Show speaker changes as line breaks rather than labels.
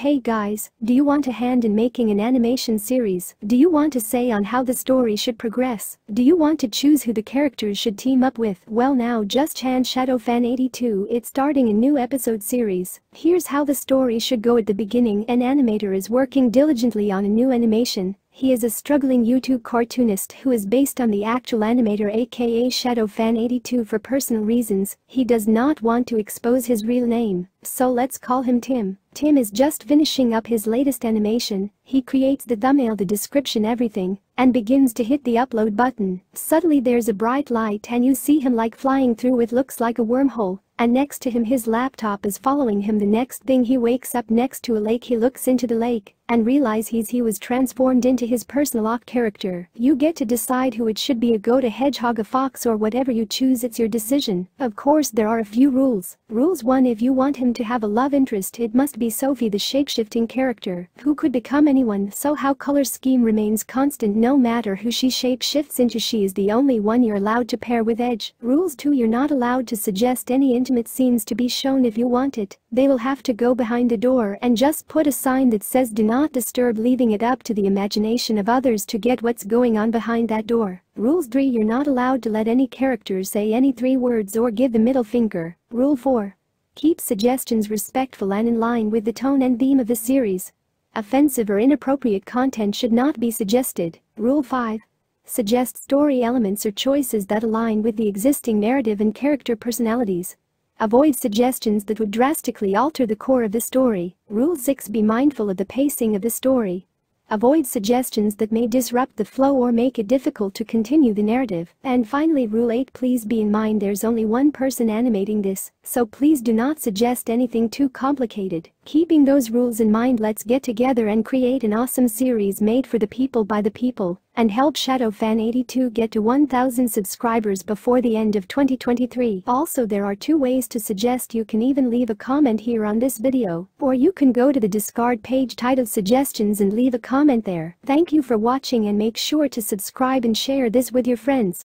Hey guys, do you want a hand in making an animation series? Do you want to say on how the story should progress? Do you want to choose who the characters should team up with? Well now just hand Shadowfan82 it's starting a new episode series. Here's how the story should go at the beginning an animator is working diligently on a new animation he is a struggling YouTube cartoonist who is based on the actual animator aka Shadowfan82 for personal reasons, he does not want to expose his real name, so let's call him Tim. Tim is just finishing up his latest animation, he creates the thumbnail the description everything, and begins to hit the upload button. Suddenly there's a bright light and you see him like flying through it looks like a wormhole, and next to him his laptop is following him the next thing he wakes up next to a lake he looks into the lake and realize he's he was transformed into his personal off character. You get to decide who it should be a goat a hedgehog a fox or whatever you choose it's your decision. Of course there are a few rules. Rules 1 If you want him to have a love interest it must be Sophie the shapeshifting character who could become anyone so how color scheme remains constant no matter who she shapeshifts into she is the only one you're allowed to pair with Edge. Rules 2 You're not allowed to suggest any intimate scenes to be shown if you want it. They will have to go behind the door and just put a sign that says do not disturb leaving it up to the imagination of others to get what's going on behind that door. Rules 3 You're not allowed to let any characters say any three words or give the middle finger. Rule 4. Keep suggestions respectful and in line with the tone and theme of the series. Offensive or inappropriate content should not be suggested. Rule 5. Suggest story elements or choices that align with the existing narrative and character personalities. Avoid suggestions that would drastically alter the core of the story. Rule 6 Be mindful of the pacing of the story. Avoid suggestions that may disrupt the flow or make it difficult to continue the narrative. And finally Rule 8 Please be in mind there's only one person animating this, so please do not suggest anything too complicated. Keeping those rules in mind let's get together and create an awesome series made for the people by the people and help Shadowfan82 get to 1000 subscribers before the end of 2023. Also there are two ways to suggest you can even leave a comment here on this video, or you can go to the Discord page titled suggestions and leave a comment there. Thank you for watching and make sure to subscribe and share this with your friends.